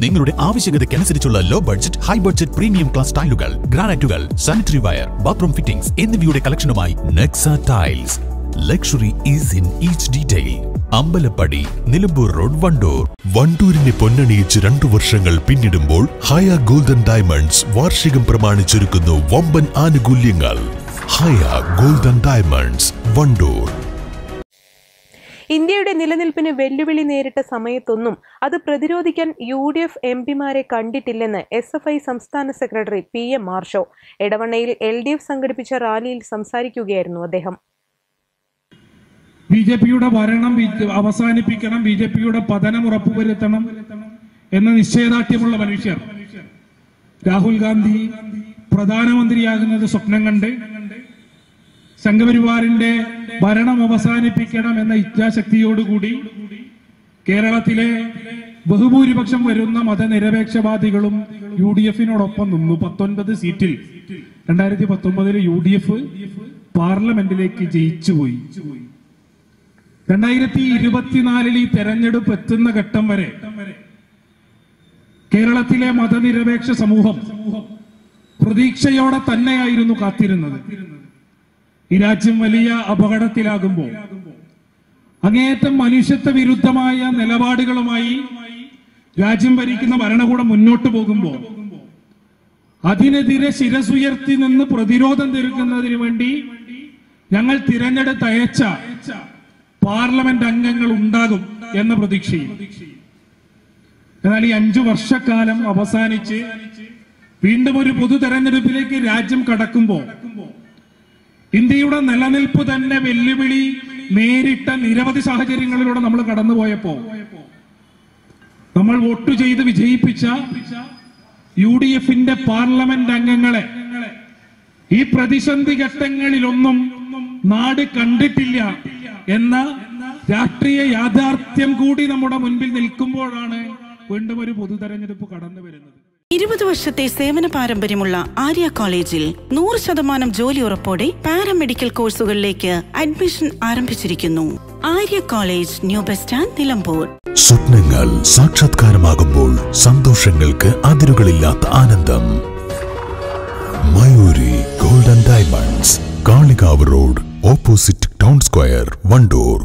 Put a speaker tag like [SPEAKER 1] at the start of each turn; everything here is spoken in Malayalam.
[SPEAKER 1] നിങ്ങളുടെ ആവശ്യകതയ്ക്കനുസരിച്ചുള്ള low budget high budget premium class ടൈലുകൾ ഗ്രാനൈറ്റുകൾ സാനിറ്ററി വയർ ബാത്റൂം ഫിറ്റിംഗ്സ് എന്നിവയുടെ കളക്ഷനുമായി Nexa tiles luxury is in each detail Ambalappadi Nilambur road Wandoor.
[SPEAKER 2] വണ്ടൂരിനെ പൊന്നണിയിച്ച് രണ്ടു വർഷങ്ങൾ പിന്നിടുമ്പോൾ ഹയ ഗോൾഡൻ ഡയമണ്ട്സ് വാർഷികം പ്രമാണിച്ചൊരുക്കുന്നു വമ്പൻ ആനുകൂല്യങ്ങൾ. Haya golden diamonds Wandoor.
[SPEAKER 3] ഇന്ത്യയുടെ നിലനിൽപ്പിന് വെല്ലുവിളി നേരിട്ട സമയത്തൊന്നും അത് പ്രതിരോധിക്കാൻ യു ഡി എഫ് എം പിമാരെ കണ്ടിട്ടില്ലെന്ന് എസ് എഫ് ഐ സംസ്ഥാന സെക്രട്ടറി പി എം മാർഷോ. എടവണ്ണയിൽ എൽ ഡി എഫ് സംഘടിപ്പിച്ച റാലിയിൽ സംസാരിക്കുകയായിരുന്നു അദ്ദേഹം.
[SPEAKER 4] ബി ജെ പിയുടെ ഭരണം അവസാനിപ്പിക്കണം ബി ജെ പിയുടെ പതനം ഉറപ്പുവരുത്തണം എന്ന നിശ്ചയദാർഢ്യമുള്ള മനുഷ്യർ. രാഹുൽ ഗാന്ധി പ്രധാനമന്ത്രിയാകുന്നത് സ്വപ്നം കണ്ട് സംഘപരിവാറിന്റെ ഭരണം അവസാനിപ്പിക്കണം എന്ന ഇച്ഛാശക്തിയോടുകൂടി കേരളത്തിലെ ബഹുഭൂരിപക്ഷം വരുന്ന മതനിരപേക്ഷവാദികളും യു ഡി എഫിനോടൊപ്പം നിന്നു. പത്തൊൻപത് സീറ്റിൽ രണ്ടായിരത്തി പത്തൊമ്പതിൽ യു ഡി എഫ് പാർലമെന്റിലേക്ക് ജയിച്ചുപോയി. രണ്ടായിരത്തി ഇരുപത്തിനാലിൽ ഈ തെരഞ്ഞെടുപ്പ് എത്തുന്ന ഘട്ടം വരെ കേരളത്തിലെ മതനിരപേക്ഷ സമൂഹം പ്രതീക്ഷയോടെ തന്നെയായിരുന്നു കാത്തിരുന്നത്. ഈ രാജ്യം വലിയ അപകടത്തിലാകുമ്പോൾ അങ്ങേയറ്റം മനുഷ്യത്വ വിരുദ്ധമായ നിലപാടുകളുമായി രാജ്യം ഭരിക്കുന്ന ഭരണകൂടം മുന്നോട്ട് പോകുമ്പോൾ അതിനെതിരെ ശിരസുയർത്തി നിന്ന് പ്രതിരോധം തീർക്കുന്നതിന് വേണ്ടി ഞങ്ങൾ തിരഞ്ഞെടുത്ത് അയച്ച പാർലമെന്റ് അംഗങ്ങൾ ഉണ്ടാകും എന്ന പ്രതീക്ഷയും എന്നാൽ ഈ അഞ്ചു വർഷക്കാലം അവസാനിച്ച് വീണ്ടും ഒരു പൊതു തെരഞ്ഞെടുപ്പിലേക്ക് രാജ്യം കടക്കുമ്പോൾ ഇന്ത്യയുടെ നിലനിൽപ്പ് തന്നെ വെല്ലുവിളി നേരിട്ട നിരവധി സാഹചര്യങ്ങളിലൂടെ നമ്മൾ കടന്നുപോയപ്പോ. നമ്മൾ വോട്ട് ചെയ്ത് വിജയിപ്പിച്ച യു ഡി എഫിന്റെ പാർലമെന്റ് അംഗങ്ങളെ ഈ പ്രതിസന്ധി ഘട്ടങ്ങളിലൊന്നും നാട് കണ്ടിട്ടില്ല എന്ന രാഷ്ട്രീയ യാഥാർത്ഥ്യം കൂടി നമ്മുടെ മുൻപിൽ നിൽക്കുമ്പോഴാണ് വീണ്ടും ഒരു പൊതു തെരഞ്ഞെടുപ്പ് കടന്നു വരുന്നത്
[SPEAKER 5] ഇരുപത് വർഷത്തെ സേവന പാരമ്പര്യമുള്ള ആര്യ കോളേജിൽ നൂറ് ശതമാനം ജോലി ഉറപ്പോടെ പാരാമെഡിക്കൽ കോഴ്സുകളിലേക്ക് അഡ്മിഷൻ ആരംഭിച്ചിരിക്കുന്നു. Arya college new bus stand Nilambur.
[SPEAKER 2] സ്വപ്നങ്ങൾ സാക്ഷാത്കാരമാകുമ്പോൾ സന്തോഷങ്ങൾക്ക് അതിരുകളില്ലാത്ത ആനന്ദം. Mayuri golden diamonds Kalikavu road opposite town square Wandoor.